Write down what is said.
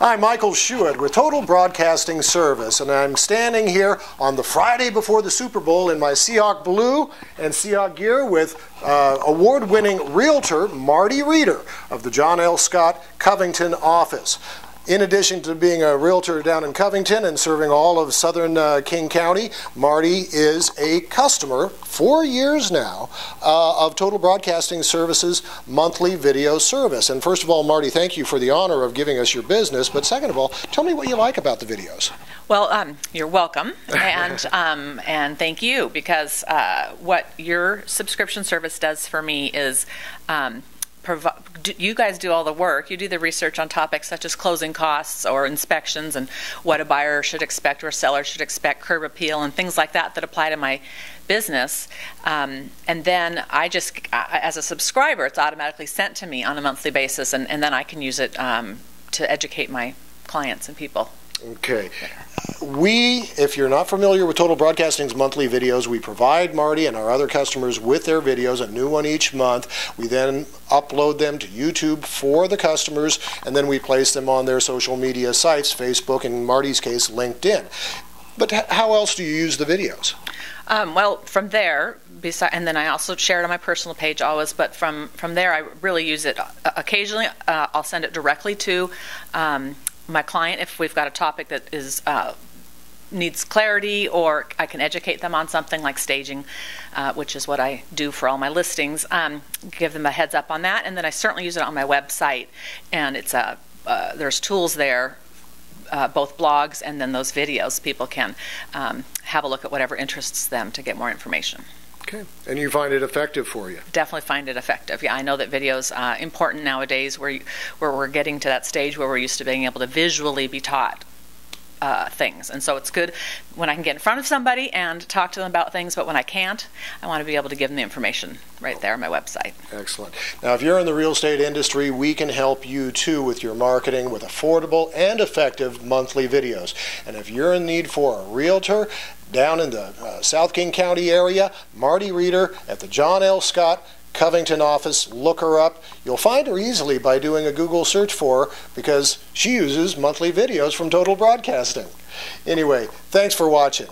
I'm Michael Schuett with Total Broadcasting Service, and I'm standing here on the Friday before the Super Bowl in my Seahawk blue and Seahawk gear with uh, award winning realtor Marti Reeder of the John L. Scott Covington office. In addition to being a realtor down in Covington and serving all of southern uh, King County, Marti is a customer, four years now, uh, of Total Broadcasting Services monthly video service. And first of all, Marti, thank you for the honor of giving us your business. But second of all, tell me what you like about the videos. Well, um, you're welcome, and um, and thank you because uh, what your subscription service does for me is um, you guys do all the work. You do the research on topics such as closing costs or inspections and what a buyer should expect or a seller should expect, curb appeal, and things like that that apply to my business. Um, and then I just, as a subscriber, it's automatically sent to me on a monthly basis, and, and then I can use it um, to educate my clients and people. Okay. We, if you're not familiar with Total Broadcasting's monthly videos, we provide Marti and our other customers with their videos, a new one each month. We then upload them to YouTube for the customers, and then we place them on their social media sites, Facebook, in Marti's case, LinkedIn. But how else do you use the videos? Um, well, from there, and then I also share it on my personal page always. But from from there, I really use it uh, occasionally. Uh, I'll send it directly to um, my client if we've got a topic that is uh, needs clarity or I can educate them on something like staging, uh, which is what I do for all my listings. Um, give them a heads up on that, and then I certainly use it on my website. And it's a uh, there's tools there. Uh, both blogs and then those videos, people can um, have a look at whatever interests them to get more information. Okay. And you find it effective for you? Definitely find it effective. Yeah, I know that video's uh, important nowadays where, you, where we're getting to that stage where we're used to being able to visually be taught uh, things. And so it's good when I can get in front of somebody and talk to them about things, but when I can't, I want to be able to give them the information right there on my website. Excellent. Now, if you're in the real estate industry, we can help you too with your marketing with affordable and effective monthly videos. And if you're in need for a realtor, down in the uh, South King County area, Marti Reeder at the John L. Scott Covington office. Look her up. You'll find her easily by doing a Google search for her because she uses monthly videos from Total Broadcasting. Anyway, thanks for watching.